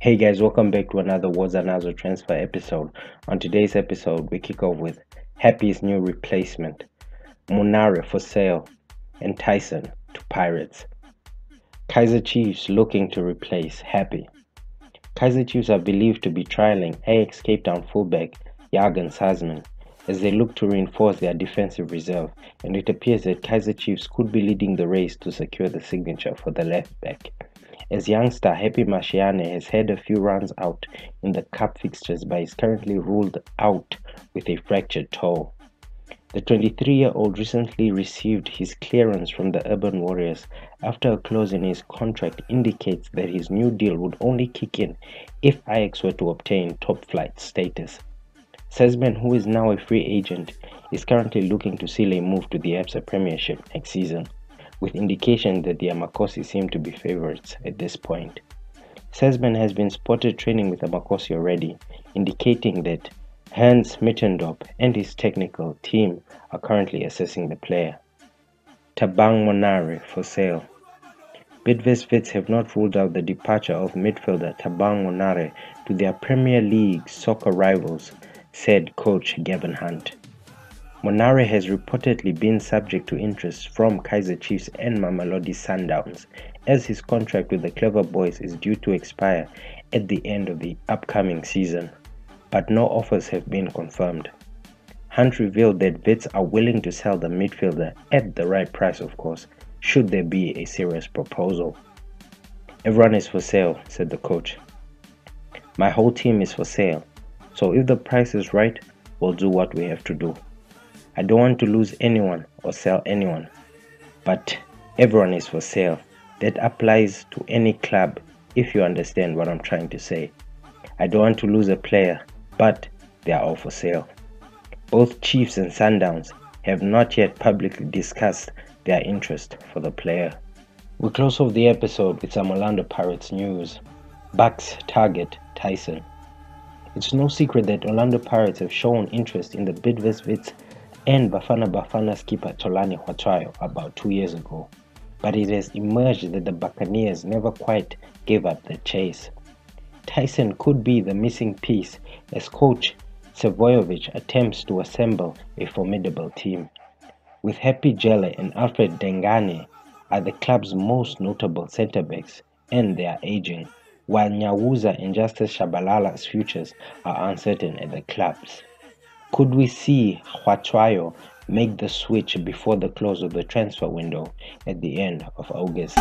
Hey guys, welcome back to another Woza Noza transfer episode. On today's episode, we kick off with Happy's new replacement, Monare for sale, and Tyson to Pirates. Kaizer Chiefs looking to replace Happy. Kaizer Chiefs are believed to be trialing Ajax Cape Town fullback Yagan Sasman as they look to reinforce their defensive reserve, and it appears that Kaizer Chiefs could be leading the race to secure the signature for the left back. As youngster Happy Mashiane has had a few runs out in the cup fixtures but is currently ruled out with a fractured toe. The 23 year old recently received his clearance from the Urban Warriors after a clause in his contract indicates that his new deal would only kick in if Ajax were to obtain top flight status. Sasman, who is now a free agent, is currently looking to seal a move to the Absa Premiership next season, with indication that the Amakosi seem to be favourites at this point. Sasman has been spotted training with Amakosi already, indicating that Hans Middendorp and his technical team are currently assessing the player. Thabang Monare for sale. Bidvest Wits have not ruled out the departure of midfielder Thabang Monare to their Premier League soccer rivals said coach Gavin Hunt. Monare has reportedly been subject to interest from Kaizer Chiefs and Mamelodi Sundowns, as his contract with the Clever Boys is due to expire at the end of the upcoming season, but no offers have been confirmed. Hunt revealed that Wits are willing to sell the midfielder at the right price, of course, should there be a serious proposal. Everyone is for sale, said the coach. My whole team is for sale. So if the price is right, we'll do what we have to do. I don't want to lose anyone or sell anyone, but everyone is for sale. That applies to any club if you understand what I'm trying to say. I don't want to lose a player, but they are all for sale. Both Chiefs and Sundowns have not yet publicly discussed their interest for the player. We close off the episode with some Orlando Pirates news. Bucks target Tyson. It's no secret that Orlando Pirates have shown interest in the Bidvest Wits and Bafana Bafana skipper Thulani Hlatshwayo about two years ago, but it has emerged that the Buccaneers never quite gave up the chase. Tyson could be the missing piece as coach Sredojevic attempts to assemble a formidable team. With Happy Jele and Alfred Ndengane are the club's most notable centre backs and they are aging while Nyawuza and Justice Chabalala's futures are uncertain at the clubs. Could we see Hlatshwayo make the switch before the close of the transfer window at the end of August?